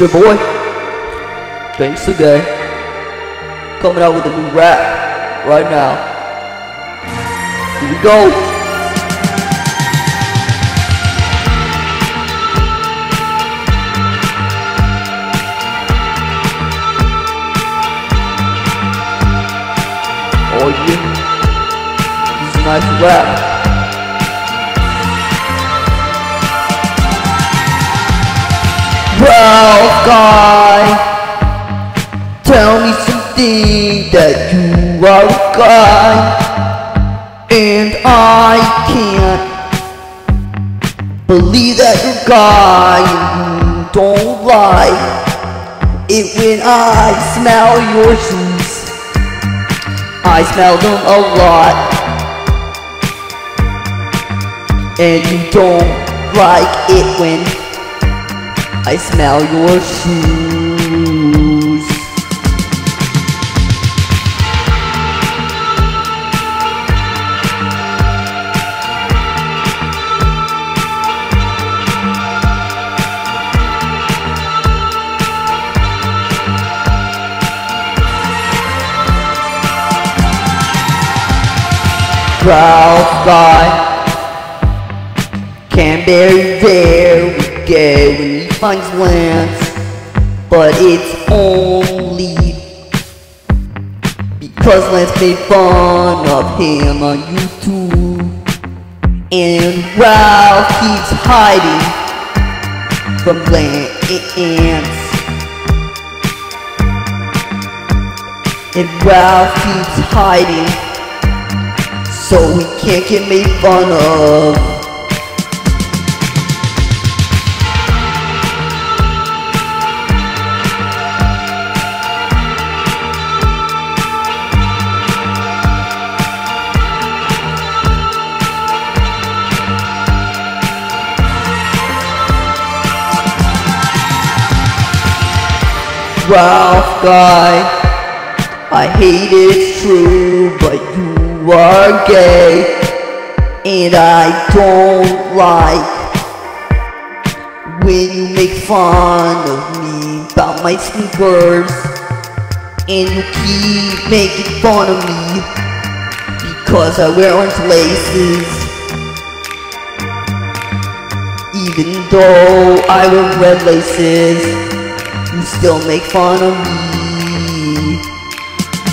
It's your boy, Gangsta Gay. Coming out with a new rap right now. Here we go. Oh yeah, is a nice rap. That you are guy, and I can't believe that you're and you don't like it when I smell your shoes. I smell them a lot, and you don't like it when I smell your shoes. Ralph guy Canberry there we go when he finds Lance But it's only Because Lance made fun of him on YouTube. And Ralph keeps hiding from Lance. And Ralph keeps hiding So he can't get made fun of Ralph guy I hate it's true but you are gay And I don't like When you make fun of me about my sneakers And you keep making fun of me Because I wear orange laces Even though I wear red laces you still make fun of me.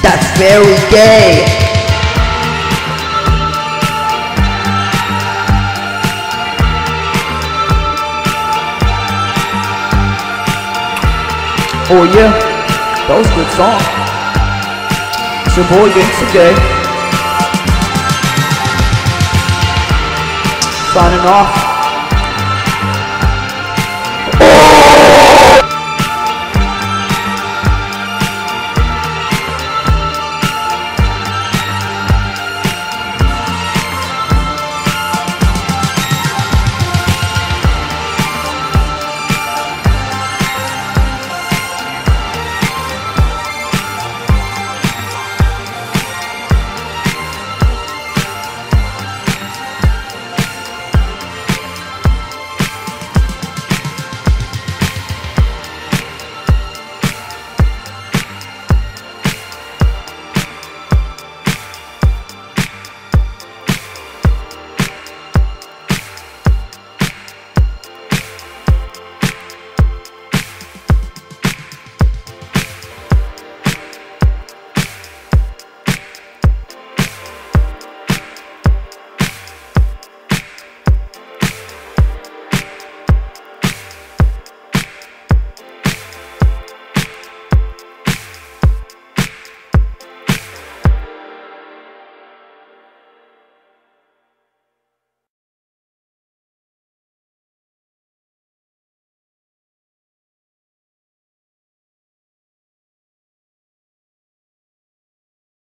That's very gay. Oh yeah, that was a good song. It's your boy Gangsta Gay. Signing off.